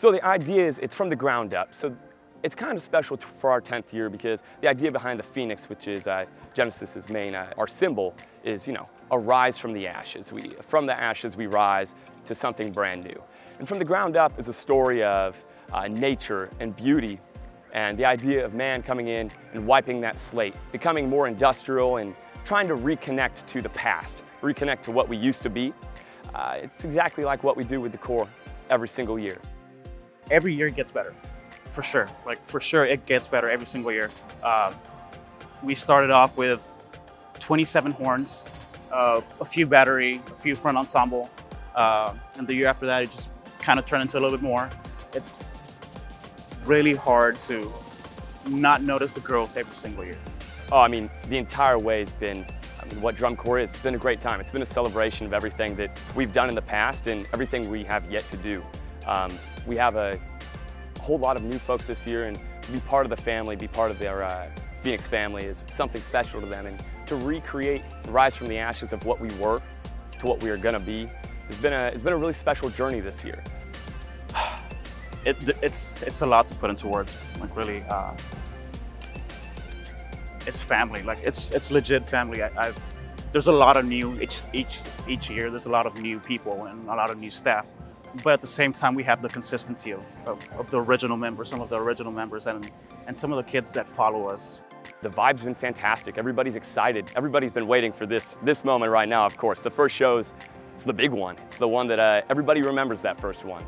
So the idea is it's from the ground up. So it's kind of special for our 10th year because the idea behind the phoenix, which is uh, Genesis's main, uh, our symbol, is you know a rise from the ashes. We, from the ashes we rise to something brand new. And from the ground up is a story of uh, nature and beauty and the idea of man coming in and wiping that slate, becoming more industrial and trying to reconnect to the past, reconnect to what we used to be. Uh, it's exactly like what we do with the Corps every single year. Every year it gets better, for sure. Like for sure, it gets better every single year. Uh, we started off with 27 horns, uh, a few battery, a few front ensemble, uh, and the year after that, it just kind of turned into a little bit more. It's really hard to not notice the growth every single year. Oh, I mean, the entire way has been, I mean, what Drum Corps is. It's been a great time. It's been a celebration of everything that we've done in the past and everything we have yet to do. Um, we have a whole lot of new folks this year and to be part of the family, be part of their uh, Phoenix family is something special to them. And to recreate, rise from the ashes of what we were to what we are gonna be, it's been a, it's been a really special journey this year it, it's it's a lot to put into words. Like really, uh, it's family. Like it's it's legit family. I, have there's a lot of new each each each year. There's a lot of new people and a lot of new staff. But at the same time, we have the consistency of, of, of the original members, some of the original members, and and some of the kids that follow us. The vibe's been fantastic. Everybody's excited. Everybody's been waiting for this this moment right now. Of course, the first show's it's the big one. It's the one that uh, everybody remembers. That first one.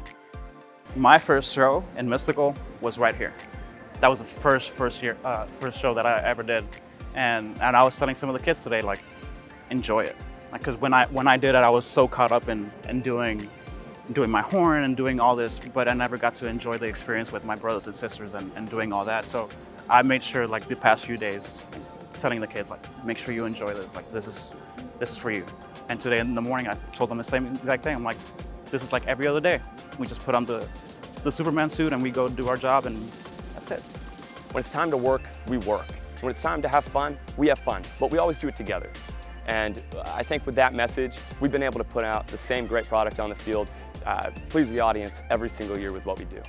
My first show in Mystical was right here. That was the first first year uh, first show that I ever did, and and I was telling some of the kids today like, enjoy it, because like, when I when I did it, I was so caught up in in doing doing my horn and doing all this, but I never got to enjoy the experience with my brothers and sisters and, and doing all that. So I made sure like the past few days, telling the kids like, make sure you enjoy this. Like this is this is for you. And today in the morning, I told them the same exact thing. I'm like, this is like every other day. We just put on the, the Superman suit and we go do our job and that's it. When it's time to work, we work. When it's time to have fun, we have fun, but we always do it together. And I think with that message, we've been able to put out the same great product on the field, uh, please the audience every single year with what we do.